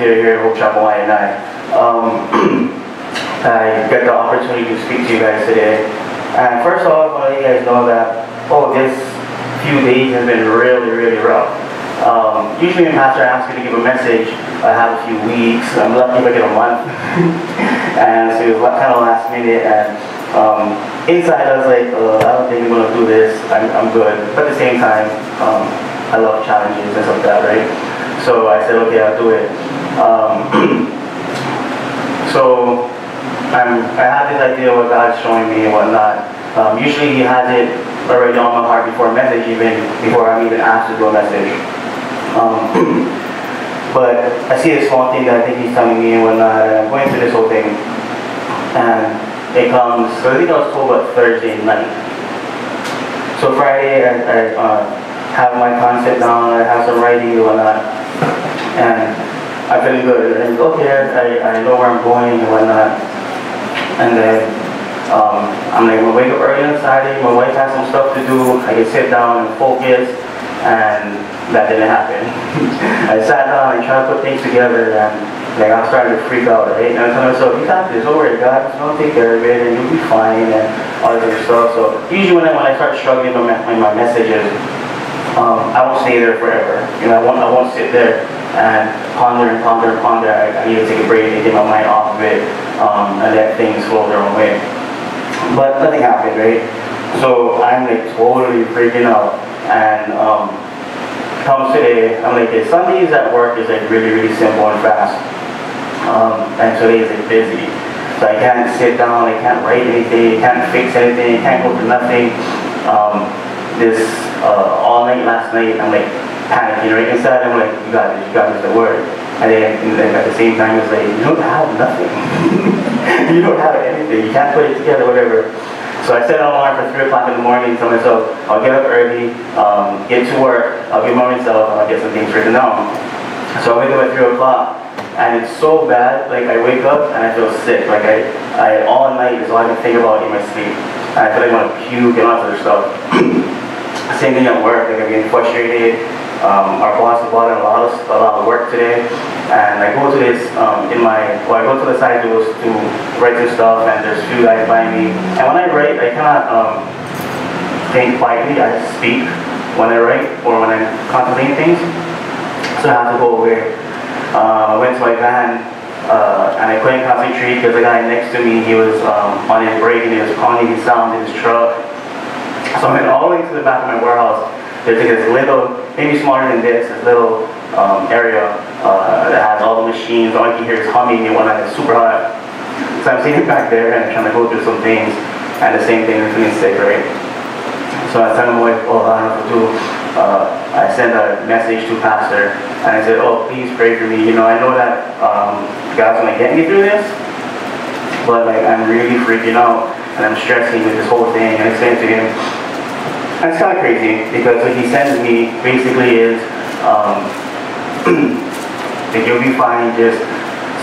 volunteer here at Hope Chapel I. Um, I get the opportunity to speak to you guys today. And first off, I want to let you guys know that, oh, this few days has been really, really rough. Um, usually when Pastor asks me to give a message, I have a few weeks. I'm lucky if I get a month. and so it was kind of last minute. And um, inside I was like, uh, I don't think I'm going to do this. I'm, I'm good. But at the same time, um, I love challenges and stuff like that, right? So I said, okay, I'll do it. Um, so I'm, I have this idea what God's showing me and whatnot. Um, usually he has it already on my heart before a message even, before I'm even asked to do a message. Um, but I see a small thing that I think he's telling me and whatnot, and I'm going through this whole thing. And it comes, so I think I was told about Thursday night. So Friday, I, I uh, have my concept down, I have some writing and whatnot, and I'm feeling good. And okay, I, I know where I'm going and whatnot. And then um, I'm like, gonna wake up early on Saturday, my wife has some stuff to do, I can sit down and focus, and that didn't happen. I sat down and tried to put things together and like I'm starting to freak out, right? And I'm telling myself, you got this, don't worry, God, gonna take care of it and you'll be fine and all this other stuff. So usually when I when I start struggling with my, my messages, um, I won't stay there forever. You know, I won't I won't sit there and ponder and ponder and ponder. I, I need to take a break and get my mind off of it um, and let things flow their own way. But nothing happened, right? So I'm like totally freaking out and um, comes today, I'm like, okay, Sundays at work is like really, really simple and fast. Um, and today is like busy. So I can't sit down, I can't write anything, I can't fix anything, I can't go to nothing. Um, this, uh, all night last night, I'm like panicking, right? Inside, I'm like, you got this, you got this, the word. And then, then at the same time, it's like, you don't have nothing. you don't have anything. You can't put it together, whatever. So I set an alarm for 3 o'clock in the morning, tell myself, I'll get up early, um, get to work, I'll be by myself, I'll get some things written down. So I wake up at 3 o'clock, and it's so bad, like I wake up and I feel sick. Like I, I all night is all I can think about in my sleep. And I feel like I want to puke and all that other stuff. Same thing at work, like I'm getting frustrated. Um, our boss in a lot of a lot of work today, and I go to this um, in my well, I go to the side doors to write some stuff, and there's few guys by me. And when I write, I cannot um, think quietly. I speak when I write or when I'm contemplating things. So I have to go away. Uh, I went to my van. Uh, and I couldn't concentrate because the guy next to me, he was um, on his break and he was pounding his sound in his truck. So I went all the way to the back of my warehouse there's like this little, maybe smaller than this, this little um, area uh, that has all the machines. All you can hear is humming and whatnot. It's super hot. So I'm sitting back there and trying to go through some things. And the same thing, I'm feeling sick, right? So I tell my wife, oh, I don't know what to do. Uh, I sent a message to pastor and I said, oh, please pray for me. You know, I know that um, God's going to get me through this, but like I'm really freaking out and I'm stressing with this whole thing. And I said to him, it's kind of crazy because what he sends me basically is um, that you'll be fine, just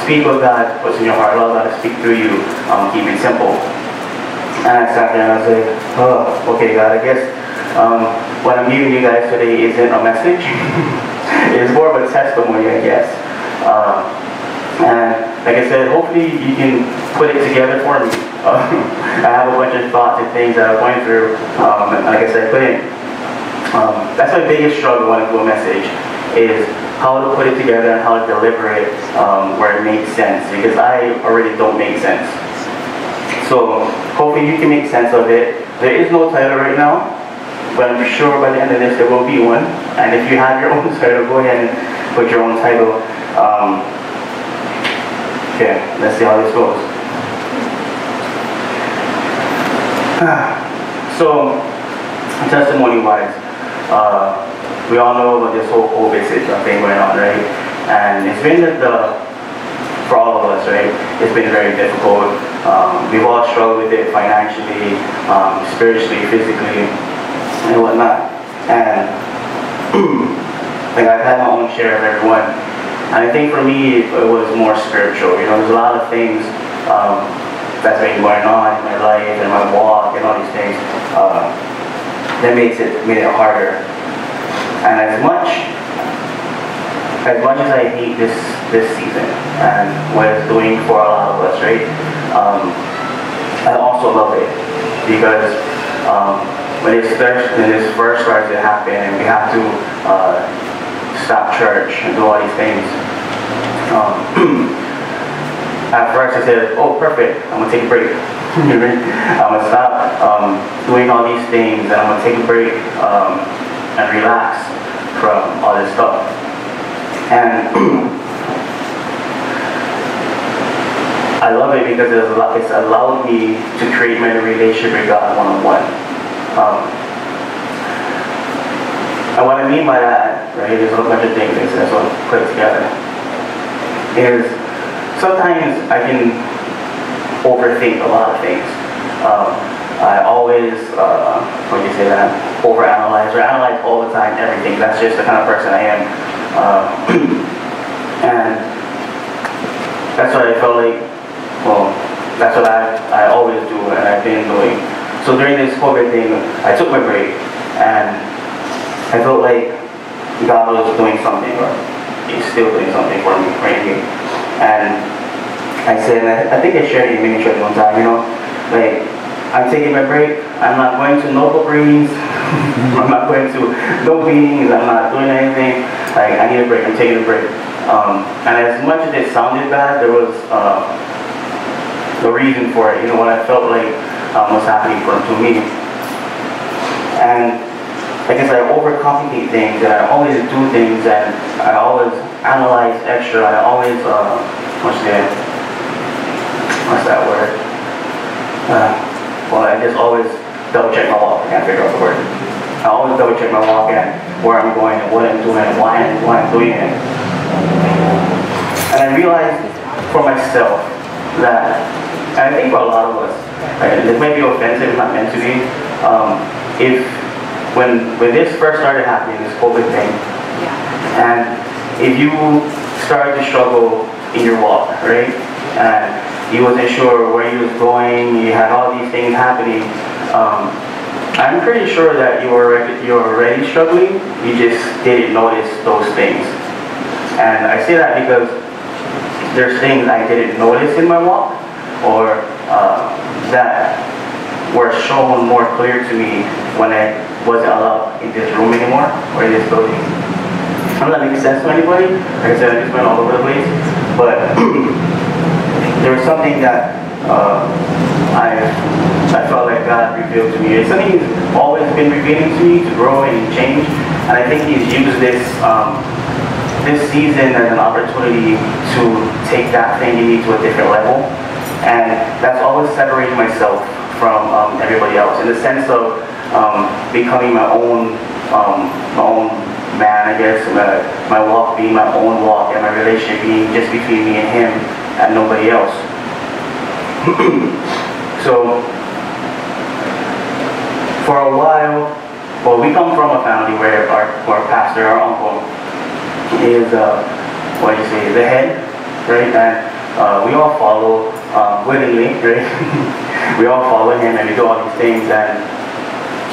speak what God puts in your heart, allow God to speak through you, um, keep it simple. And I sat there and I was like, oh, okay God, I guess um, what I'm giving you guys today isn't a message. it's more of a testimony, I guess. Uh, and like I said, hopefully you can put it together for me. I have a bunch of thoughts and things that I'm going through. Um, like I said, putting, um, that's my biggest struggle when I do a message is how to put it together and how to deliver it um, where it makes sense because I already don't make sense. So hopefully you can make sense of it. There is no title right now, but I'm sure by the end of this there will be one. And if you have your own title, go ahead and put your own title. Um, okay, let's see how this goes. So, testimony-wise, uh, we all know about this whole COVID situation thing going on, right? And it's been the, the, for all of us, right? It's been very difficult. Um, we've all struggled with it financially, um, spiritually, physically, and whatnot. And like I've had my own share of everyone. And I think for me, it was more spiritual. You know, there's a lot of things um, that's been going on in my life and my walk and all these things, uh, that makes it made it harder. And as much as much as I hate this this season and what it's doing for a lot of us, right? Um, I also love it because um, when it starts, when this first started to happen, and we have to uh, stop church and do all these things. Um, at first I said, oh, perfect, I'm gonna take a break. I'm gonna stop um, doing all these things and I'm gonna take a break um, and relax from all this stuff. And I love it because it's allowed me to create my relationship with God one-on-one. Um, and what I mean by that, right, there's a bunch of things that's what I put together, is sometimes I can overthink a lot of things. Um, I always, uh, what do you say that, overanalyze or analyze all the time everything. That's just the kind of person I am. Uh, and that's what I felt like, well, that's what I, I always do and I've been doing. So during this COVID thing, I took my break and I felt like God was doing something or He's still doing something for me right. And I said, I, I think I shared in mini church one time, you know, like, I'm taking my break, I'm not going to no readings, I'm not going to no meetings, I'm not doing anything, like, I need a break, I'm taking a break. Um, and as much as it sounded bad, there was uh, a reason for it, you know, what I felt like um, was happening for, to me. And I guess I overcomplicate things, and I always do things, and I always analyze extra, I always, uh, what's that? what's that word? Uh, well, I just always double check my walk. I can't figure out the word. I always double check my walk and where I'm going and what I'm doing and why, I'm, why I'm doing it. And I realized for myself that, and I think for a lot of us, this may be offensive, not meant to be, um, if when when this first started happening, this COVID thing, and if you started to struggle in your walk, right, and he wasn't sure where you was going. you had all these things happening. Um, I'm pretty sure that you were you were already struggling. You just didn't notice those things. And I say that because there's things I didn't notice in my walk, or uh, that were shown more clear to me when I wasn't allowed in this room anymore or in this building. I'm not making sense to anybody. Like I said, I just went all over the place, but. there was something that uh, I, I felt like God revealed to me. It's something He's always been revealing to me to grow and change. And I think He's used this um, this season as an opportunity to take that thing in me to a different level. And that's always separating myself from um, everybody else in the sense of um, becoming my own um, my own man, I guess, my, my walk being my own walk and my relationship being just between me and him and nobody else. so, for a while, well, we come from a family where our, our pastor, our uncle, is, uh, what do you say, the head, right? And uh, we all follow um, willingly, right? we all follow him and we do all these things. And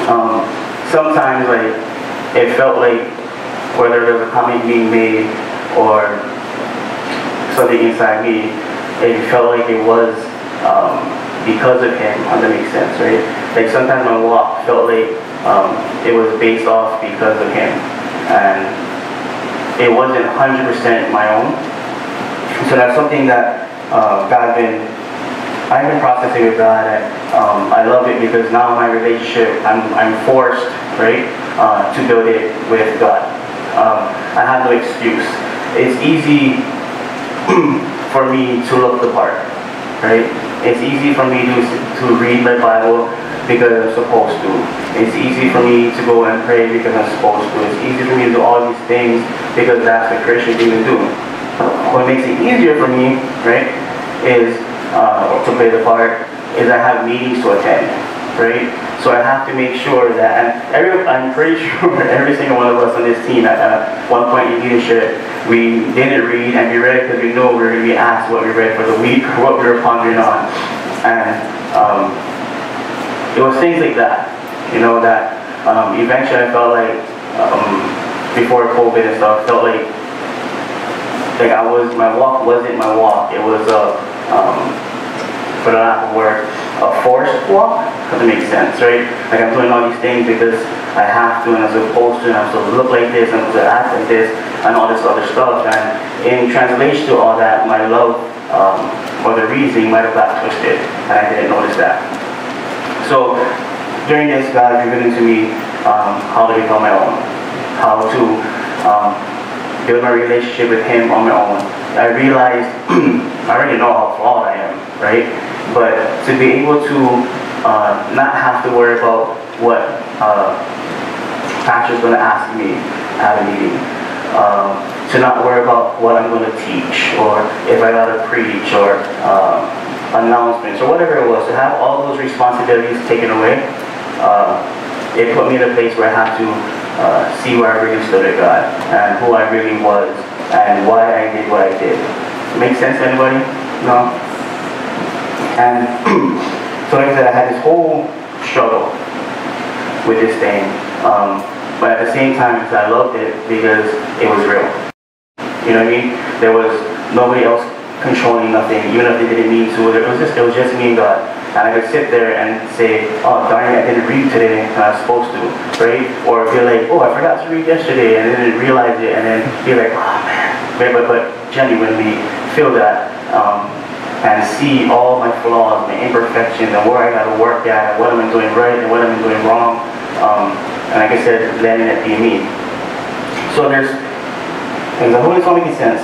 um, sometimes, like, it felt like whether there was a comment being made or something inside me, it felt like it was um, because of him, if that makes sense, right? Like sometimes my walk felt like um, it was based off because of him. And it wasn't 100% my own. So that's something that uh, God been, I've been processing with God and um, I love it because now my relationship, I'm, I'm forced, right, uh, to build it with God. Um, I have no excuse. It's easy for me to look the part, right? It's easy for me to, to read my Bible because I'm supposed to. It's easy for me to go and pray because I'm supposed to. It's easy for me to do all these things because that's the Christian thing to do. What makes it easier for me, right, is uh, to play the part, is I have meetings to attend, right? So I have to make sure that, and every, I'm pretty sure every single one of us on this team at one point in leadership, we didn't read and we read because we know we were going to be asked what we read for the week what we were pondering on. And um, it was things like that, you know, that um, eventually I felt like, um, before COVID and stuff, felt like like I was, my walk wasn't my walk. It was a, um, for lack of word, a forced walk. Doesn't make sense, right? Like I'm doing all these things because I have to, and I'm supposed to, and I'm supposed to look like this, and I'm supposed to act like this, and all this other stuff. And in translation to all that, my love um, or the reasoning might have got twisted, and I didn't notice that. So during this, God revealed to me um, how to become my own, how to um, build my relationship with Him on my own. I realized I already know how flawed I am, right? But to be able to uh, not have to worry about what uh, pastor's going to ask me at a meeting. Um, to not worry about what I'm going to teach or if I got to preach or uh, announcements or whatever it was. To have all those responsibilities taken away, uh, it put me in a place where I have to uh, see where I really stood at God and who I really was and why I did what I did. Make sense to anybody? No? And so like I said, I had this whole struggle with this thing. Um, but at the same time, I loved it because it was real. You know what I mean? There was nobody else controlling nothing, even if they didn't mean to. It was just it was just me and God. And I could sit there and say, oh darn it, I didn't read today and I was supposed to, right? Or feel like, oh I forgot to read yesterday and then realize it and then be like, oh man. But but, but genuinely feel that um, and see all my flaws, my imperfections, and where I got to work at, what am I doing right, and what I'm doing wrong. Um, and like I said, letting it be me. So there's, and the Holy Spirit making sense.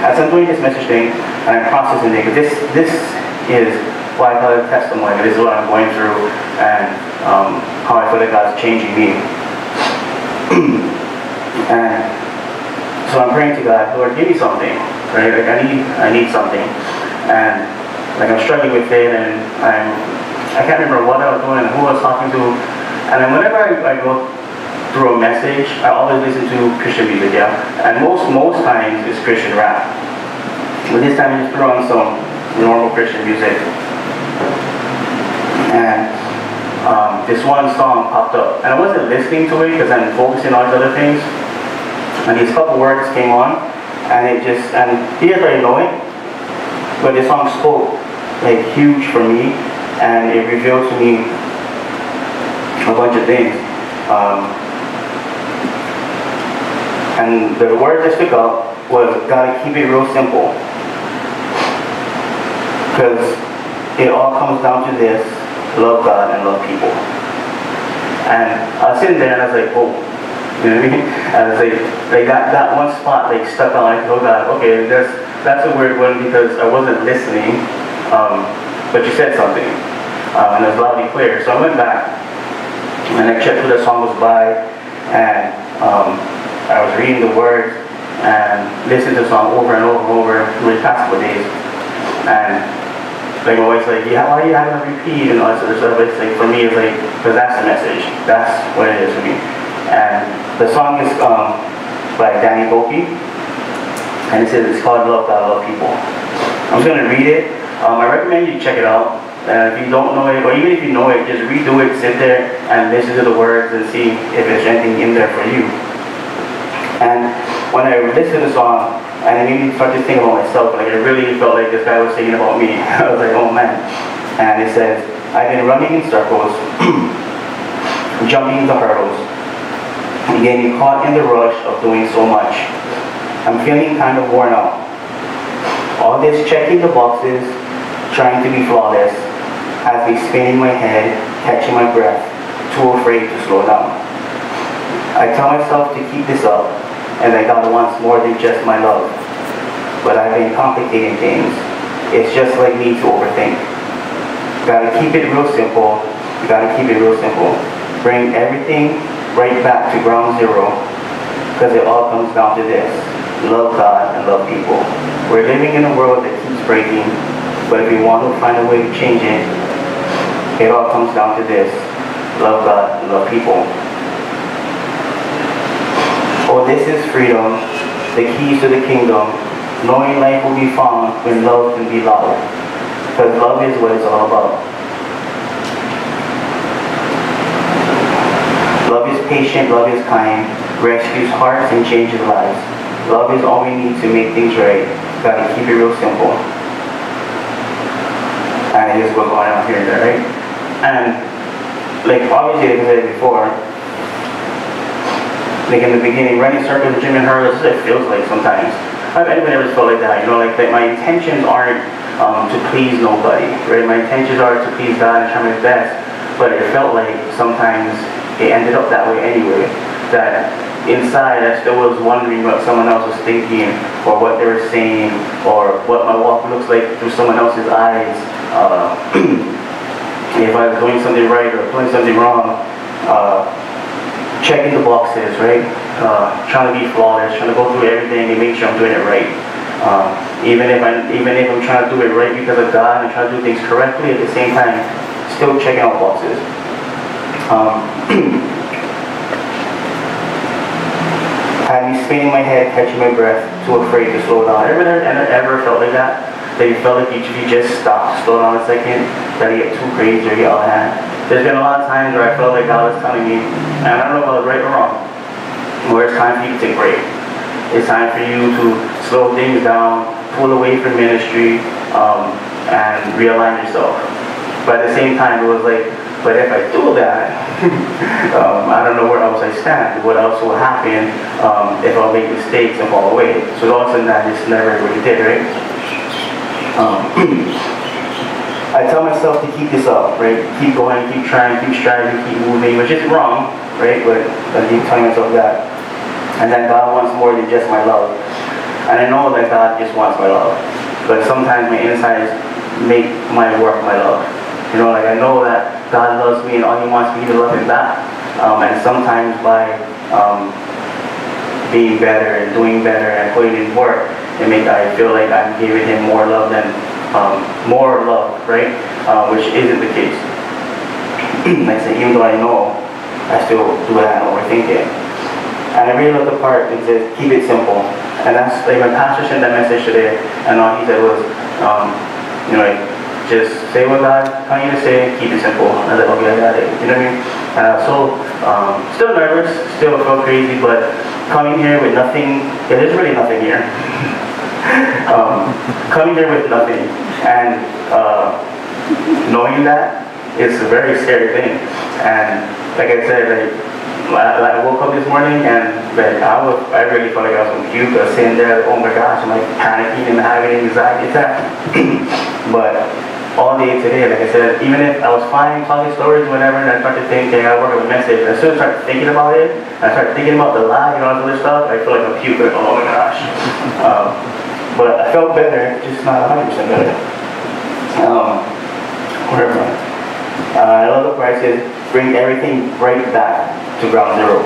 As I'm doing this message thing, and I'm processing it, this, this is it a testimony. This is what I'm going through, and um, how I feel like God's changing me. and so I'm praying to God, Lord, give me something. Right? Like I need, I need something and like I'm struggling with it, and I'm I can't remember what I was doing and who I was talking to, and then whenever I, I go through a message, I always listen to Christian music, yeah, and most most times it's Christian rap, but this time I just threw on some normal Christian music, and um, this one song popped up, and I wasn't listening to it because I'm focusing on these other things, and these couple words came on, and it just and you guys already know it but this song spoke like huge for me and it revealed to me a bunch of things. Um, and the word I stuck up was gotta keep it real simple. Because it all comes down to this, love God and love people. And I was sitting there and I was like, oh, you know what I mean? And I was like, like that, that one spot like stuck out like, oh God, okay, there's that's a weird one because I wasn't listening, um, but you said something, um, and it was loudly clear. So I went back and I checked who the song was by, and um, I was reading the words and listening to the song over and over and over for the past couple days. And my wife's like, yeah, why are you having to repeat and all that sort of stuff? It's like for me, it's like, because that's the message. That's what it is for me. And the song is um, by Danny Gokey and it says it's called Love God, Love People. I'm going to read it. Um, I recommend you check it out. If you don't know it, or even if you know it, just redo it, sit there and listen to the words and see if there's anything in there for you. And when I listened to the song, and made me start to think about myself, like I really felt like this guy was singing about me. I was like, oh man. And it says, I've been running in circles, jumping the hurdles, and getting caught in the rush of doing so much. I'm feeling kind of worn out. All this checking the boxes, trying to be flawless, has me spinning my head, catching my breath, too afraid to slow down. I tell myself to keep this up, and that God wants more than just my love. But I've been complicating things. It's just like me to overthink. Gotta keep it real simple. You gotta keep it real simple. Bring everything right back to ground zero, because it all comes down to this love God and love people. We're living in a world that keeps breaking, but if we want to find a way to change it, it all comes down to this. Love God and love people. Oh, this is freedom, the keys to the kingdom. Knowing life will be found when love can be loved. Because love is what it's all about. Love is patient, love is kind, rescues hearts and changes lives. Love is all we need to make things right. Gotta keep it real simple. And it just goes on out here right? And like obviously, like I said before, like in the beginning, running circles with Jim and her, this is what it feels like sometimes. I've anyone ever felt like that, you know, like that my intentions aren't um, to please nobody, right? My intentions are to please God and try my best, but it felt like sometimes it ended up that way anyway. That inside I still was wondering what someone else was thinking or what they were saying or what my walk looks like through someone else's eyes. Uh, if I was doing something right or doing something wrong, uh, checking the boxes, right? Uh, trying to be flawless, trying to go through everything and make sure I'm doing it right. Um, even if I even if I'm trying to do it right because of God and trying to do things correctly at the same time, still checking out boxes. Um, had me spinning my head, catching my breath, too afraid to slow down. Ever ever, ever felt like that? That you felt like if you just stop, slow down a second, that you get too crazy or get of hand. There's been a lot of times where I felt like God was telling me, and I don't know if I was right or wrong, where it's time for you to take break. It's time for you to slow things down, pull away from ministry, um, and realign yourself. But at the same time, it was like, but if I do that, um, I don't know where else I stand. What else will happen um, if I make mistakes and fall away? So all of a sudden, I just never really did, right? Um, I tell myself to keep this up, right? Keep going, keep trying, keep striving, keep moving, which is wrong, right? But I keep telling myself that. And that God wants more than just my love. And I know that God just wants my love. But sometimes my insides make my work my love. You know, like I know that God loves me and all he wants me to love him back. Um, and sometimes by um, being better and doing better and putting in work, it makes I feel like I'm giving him more love than um, more love, right? Uh, which isn't the case. like I said, even though I know, I still do that and overthink it. And I really love the part that says, keep it simple. And that's like my pastor sent that message today, and all he said was, um, you know, like, just say what God telling you to say, keep it simple. And I was like, okay, I got it. You know what I mean? Uh, so, um, still nervous, still felt crazy, but coming here with nothing, yeah, there's really nothing here. um, coming here with nothing and uh, knowing that is a very scary thing. And like I said, like, I, I woke up this morning and like I was, I really felt like I was on puke. I was sitting there, oh my gosh, I'm like panicking and having anxiety attack. but all day today, like I said, even if I was fine telling stories, whatever, and I started thinking, I with a message, and as soon as I started thinking about it, I started thinking about the lie and all this other stuff, I feel like I'm puke, like, oh my gosh. Um, but I felt better, just not 100% better. Um, whatever. Uh, I love the part says, bring everything right back to ground zero.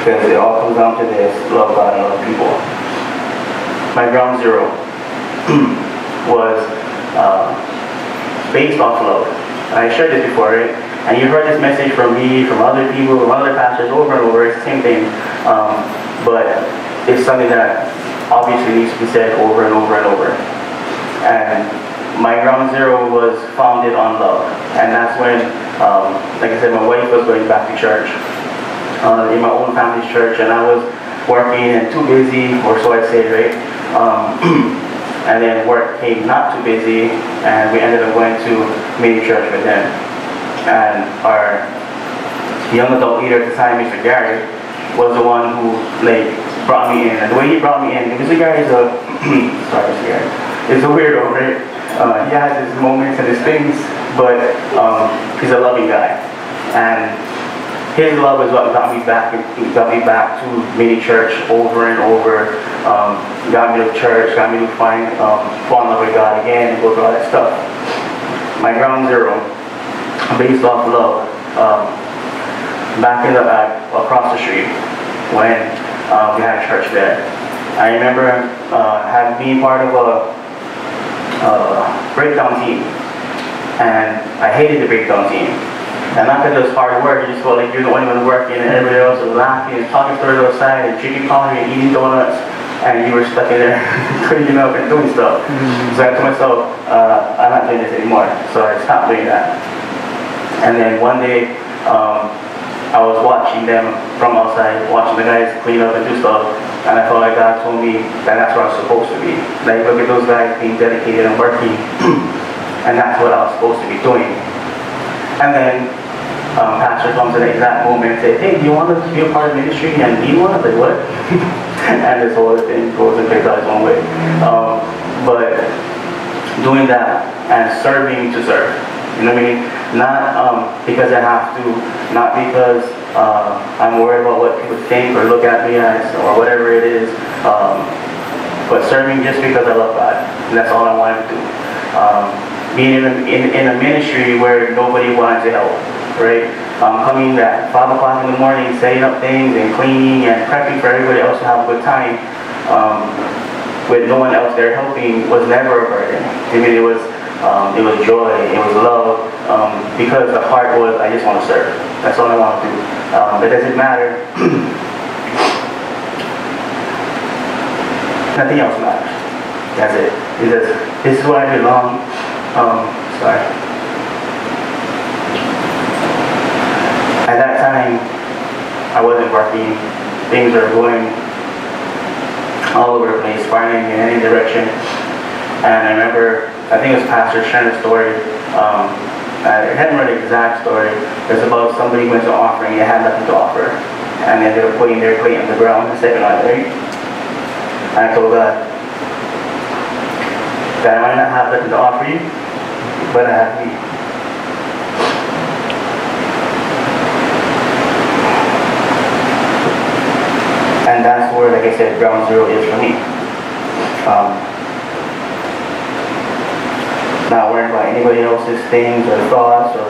Because it all comes down to this, love God and love people. My ground zero was uh, based off love. I shared this before, right? And you heard this message from me, from other people, from other pastors over and over. It's the same thing. Um, but it's something that obviously needs to be said over and over and over. And my ground zero was founded on love. And that's when, um, like I said, my wife was going back to church, uh, in my own family's church, and I was working and too busy, or so I say, right? Um, and then work came not too busy, and we ended up going to mini church with them. And our young adult leader at the time, Mr. Gary, was the one who like brought me in. And the way he brought me in, because the guy is a sorry, Mr. Gary, is a weirdo, right? Uh, he has his moments and his things, but um, he's a loving guy. And his love is what got me back got me back to mini church over and over. Um, got me to church, got me to find um, fall in love with God again, and go through all that stuff. My ground zero, based off love. Um, back in the back, across the street, when uh, we had church there. I remember uh, having being part of a uh, breakdown team, and I hated the breakdown team. And not because it was hard work, you just felt like you're the only one working, and everybody else was laughing and talking stories outside and drinking coffee and eating donuts, and you were stuck in there cleaning up and doing stuff. Mm-hmm. So I told myself, uh, I'm not doing this anymore. So I stopped doing that. And then one day, um, I was watching them from outside, watching the guys clean up and do stuff, and I felt like God told me that that's where I was supposed to be. Like, look at those guys being dedicated and working, and that's what I was supposed to be doing. And then um, pastor comes in the exact moment and says, hey, do you want to be a part of ministry and be one? I was like, what? and this whole thing goes and plays out its own way. Um, but doing that and serving to serve. You know what I mean? Not um, because I have to, not because uh, I'm worried about what people think or look at me as or whatever it is, um, but serving just because I love God. And that's all I want to do. Um, being in a, in, in a ministry where nobody wanted to help, right? Um, coming at 5 o'clock in the morning, setting up things and cleaning and prepping for everybody else to have a good time um, with no one else there helping was never a burden. I mean, it was um, it was joy, it was love, um, because the heart was, I just want to serve. That's all I want to do. Um, it doesn't matter. Nothing else matters. That's it. Just, this is where I belong. Um, sorry. At that time, I wasn't working. Things were going all over the place, firing in any direction. And I remember I think it was Pastor sharing a story. Um, I hadn't read the exact story. It's about somebody went to offering, they had nothing to offer. And then they were putting their plate on the ground and stepping on it. And I told God, that I might not have nothing to offer you, but I have you. And that's where, like I said, ground zero is for me. Um, not worrying about anybody else's things or thoughts or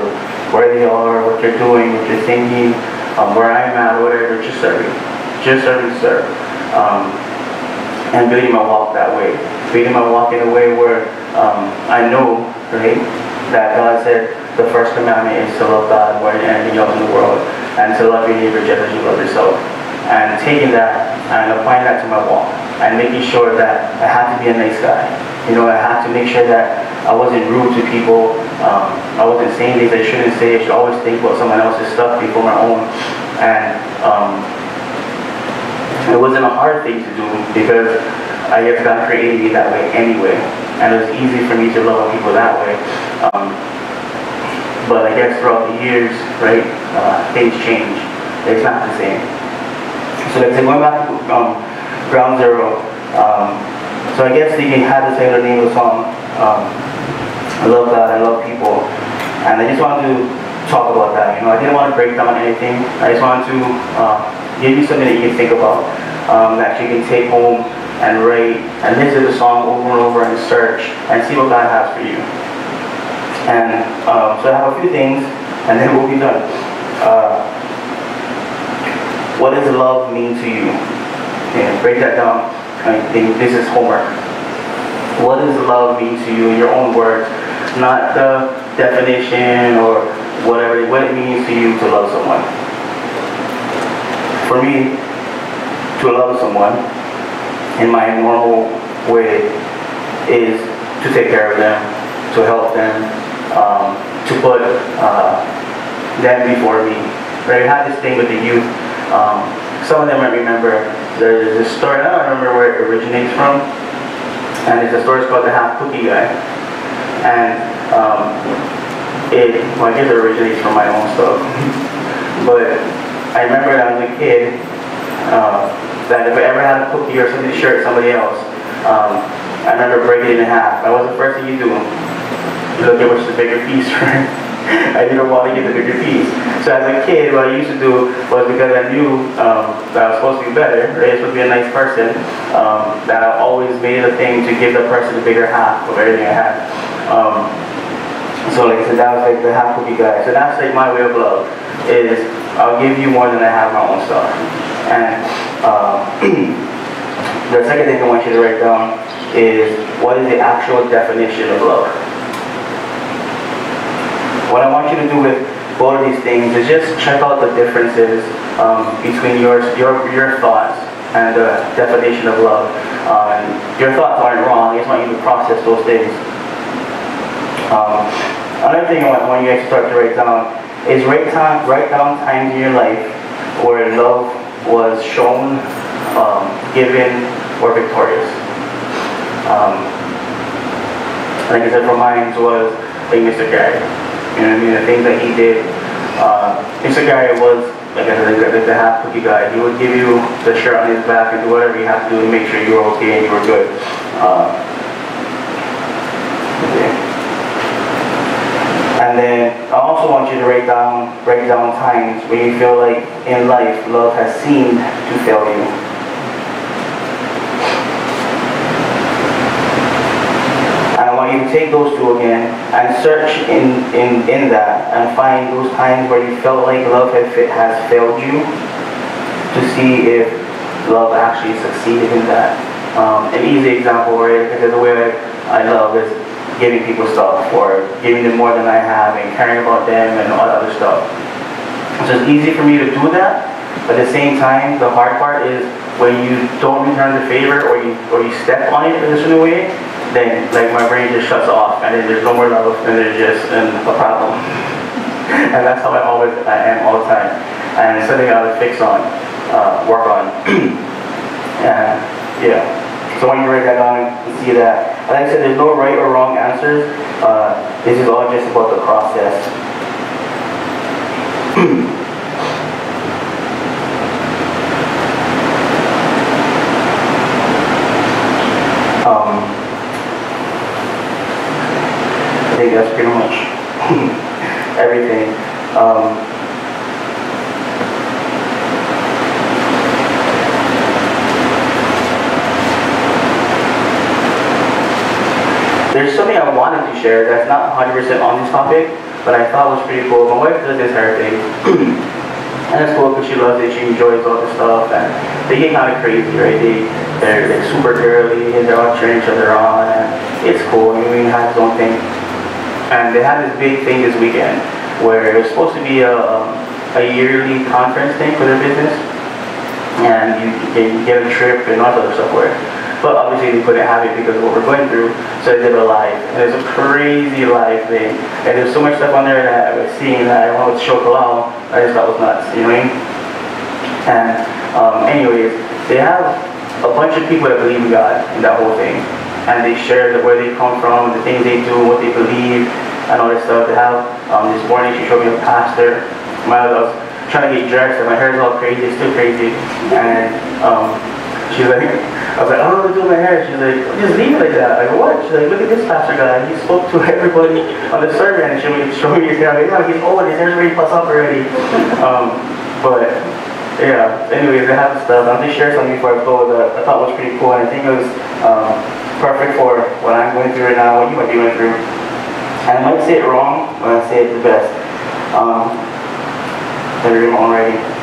where they are, what they're doing, what they're thinking, um, where I'm at, whatever, just serving. Just serving serve. Um, and building my walk that way. Building my walk in a way where um, I know, right, that God said the first commandment is to love God more than anything else in the world and to love your neighbor just as you love yourself. And taking that and applying that to my walk and making sure that I have to be a nice guy. You know, I have to make sure that I wasn't rude to people. Um, I wasn't saying things I shouldn't say. I should always think about someone else's stuff before my own. And um, it wasn't a hard thing to do because I guess God created me that way anyway. And it was easy for me to love people that way. Um, but I guess throughout the years, right, uh, things change. It's not the same. So like going back to um, Ground Zero, um, so I guess they had the name of the song. Um, I love God, I love people. And I just wanted to talk about that. You know, I didn't want to break down anything. I just wanted to uh, give you something that you can think about, um, that you can take home and write and listen to the song over and over and search and see what God has for you. And um, so I have a few things, and then we'll be done. Uh, what does love mean to you? Okay, break that down. I think this is homework. What does love mean to you in your own words? not the definition or whatever, what it means to you to love someone. For me, to love someone in my normal way is to take care of them, to help them, um, to put uh, them before me. Right? I had this thing with the youth. Um, some of them might remember there's this story, I don't remember where it originates from, and it's a story called the half cookie guy and um, it, well, I guess it originates from my own stuff. but I remember when I was a kid uh, that if I ever had a cookie or something to share with somebody else, um, I remember breaking it in half. That was the first thing you do. You look at which the bigger piece, right? I didn't want to get the bigger piece. So as a kid, what I used to do was because I knew um, that I was supposed to be better, right? supposed to be a nice person, um, that I always made it a thing to give the person the bigger half of everything I had. Um, so like I said, that was like the half cookie guy. So that's like my way of love is I'll give you more than I have my own stuff. And uh, the second thing I want you to write down is what is the actual definition of love? What I want you to do with both of these things is just check out the differences um, between your, your, your thoughts and the definition of love. Uh, your thoughts aren't wrong, I just want you to process those things. Um, another thing I want, you guys to start to write down is write down, write down times in your life where love was shown, um, given, or victorious. Um, like I said, for mine was like Mr. Gary. You know what I mean? The things that he did. Uh, Mr. Gary was, like I said, like the half cookie guy. He would give you the shirt on his back and do whatever you have to do to make sure you were okay and you were good. Uh, And then I also want you to write down, write down times when you feel like in life love has seemed to fail you. And I want you take those two again and search in, in, in that and find those times where you felt like love has, has failed you to see if love actually succeeded in that. Um, an easy example, right? Because the way I, I love is giving people stuff or giving them more than I have and caring about them and all that other stuff. So it's easy for me to do that, but at the same time, the hard part is when you don't return the favor or you or you step on it in a certain way, then like my brain just shuts off and then there's no more love and there's just um, a problem. and that's how I always I am all the time. And something I to fix on, uh, work on. and yeah. So when you write that down and see that like I said, there's no right or wrong answers. Uh, this is all just about the process. um, Think that's pretty much everything. Um, There's something I wanted to share that's not 100% on this topic, but I thought was pretty cool. My wife does this hair thing. and it's cool because she loves it, she enjoys all the stuff, and they get kind of crazy, right? They, they're, they're super girly, and they're all cheering each other on, and it's cool. I mean, has its own thing. And they had this big thing this weekend where it was supposed to be a, um, a yearly conference thing for their business, and you, you get a trip and all that other stuff where but obviously they couldn't have it because of what we're going through, so they did a live. And it's a crazy live thing. And there's so much stuff on there that I was seeing that I wanted to show Kalal. I just thought was nuts, you know what I mean? And um, anyways, they have a bunch of people that believe in God in that whole thing. And they share the, where they come from, the things they do, what they believe, and all this stuff. They have, um, this morning she showed me a pastor. My, I was trying to get dressed and my hair is all crazy, it's still crazy. And um, she's like, I was like, I don't know to do my hair. She's like, just leave it like that. I go, what? She's like, look at this pastor guy. He spoke to everybody on the sermon and showed me, showed me his hair. Like, yeah, he's old. His hair's already plus up already. Um, but yeah, anyways, they have stuff. I'm just share something before I close that I thought was pretty cool. And I think it was um, perfect for what I'm going through right now, what you might be going through. And I might say it wrong, but I say it the best. Um, read them already.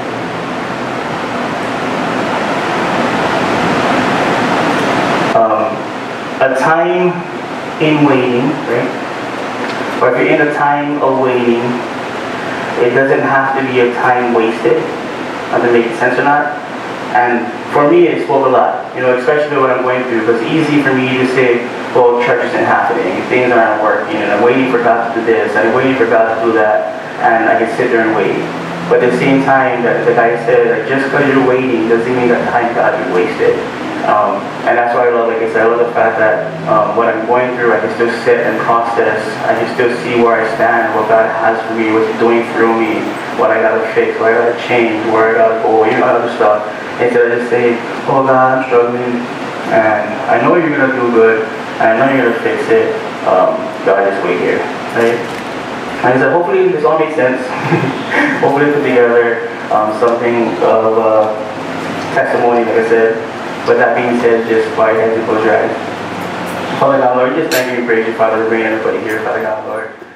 a time in waiting, right? Or if you're in a time of waiting, it doesn't have to be a time wasted, whether it make sense or not. And for me, it spoke a lot, you know, especially what I'm going through. Because it's easy for me to say, well, church isn't happening, things aren't working, and I'm waiting for God to do this, and I'm waiting for God to do that, and I can sit there and wait. But at the same time, that the guy said, that just because you're waiting doesn't mean that time got be wasted. Um, and that's why I love, like I said, I love the fact that um, what I'm going through, I can still sit and process. I can still see where I stand, what God has for me, what He's doing through me, what I gotta fix, what I gotta change, where I gotta go, you know, other stuff. Instead of just saying, oh God, I'm struggling, and I know you're gonna do good, and I know you're gonna fix it. Um, God, just wait here, right? And I said, hopefully this all makes sense. hopefully put together um, something of uh, testimony, like I said. With that being said, just quiet heads and close your eyes. Father God, Lord, just thank you and praise you, Father, for bringing everybody here, Father God, Lord.